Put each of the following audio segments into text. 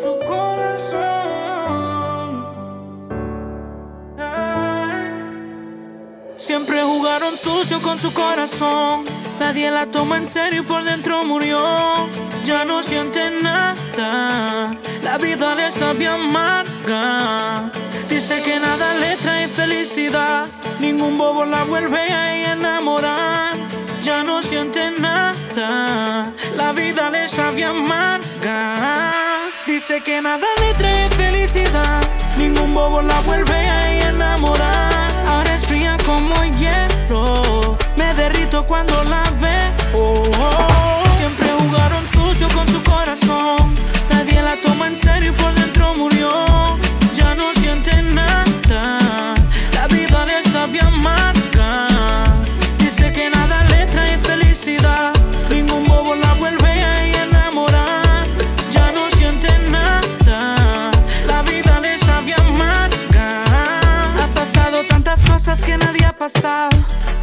su corazón. Siempre jugaron sucio con su corazón. Nadie la toma en serio y por dentro murió. Ya no siente nada. La vida le sabe amarga. Dice que nada le trae felicidad. Ningún bobo la vuelve a enamorar. Ya no siente nada. La vida le sabe amarga. Dice que nada le trae felicidad. Ningún bobo la vuelve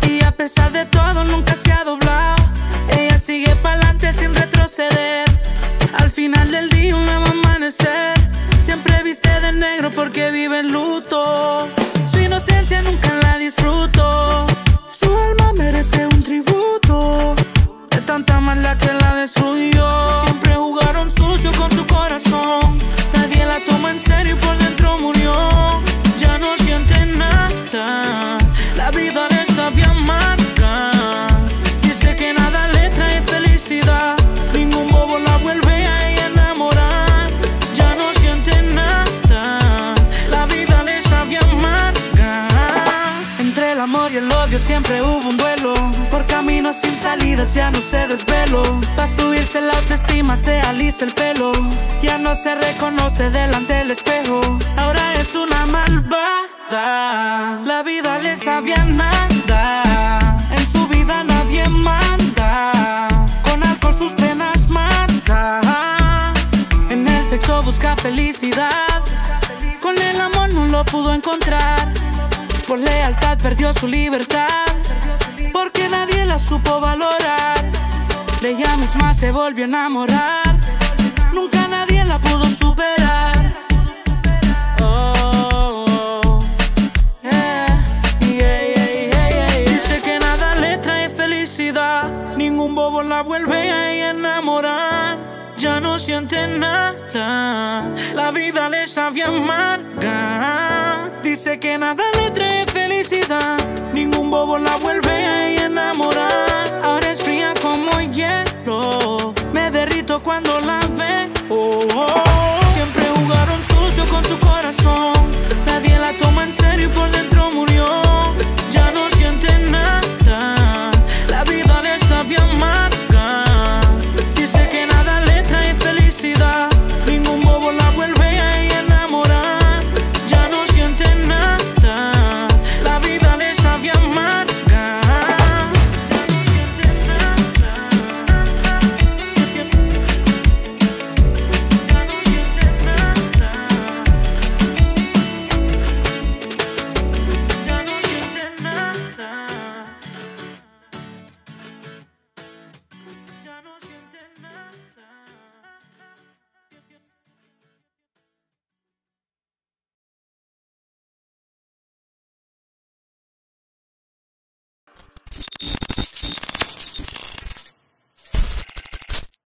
Y a pesar de todo, nunca se ha doblado. Ella sigue pa'lante sin retroceder. Al final del día, un nuevo amanecer. Siempre viste de negro porque vive en luto. El amor y el odio siempre hubo un duelo. Por caminos sin salidas ya no se desvelo. Pa' subirse la autoestima se alisa el pelo. Ya no se reconoce delante del espejo. Ahora es una malvada. La vida le sabe a nada. En su vida nadie manda. Con alcohol sus penas mata. En el sexo busca felicidad. Con el amor no lo pudo encontrar. Por lealtad perdió su libertad. Porque nadie la supo valorar. De ella misma se volvió a enamorar. Nunca nadie la pudo superar. Oh, yeah, yeah, yeah. Dice que nada le trae felicidad. Ningún bobo la vuelve a enamorar. Ya no siente nada. La vida le sabe amarga. Dice que nada le trae Ningún bobo la vuelve a enamorar.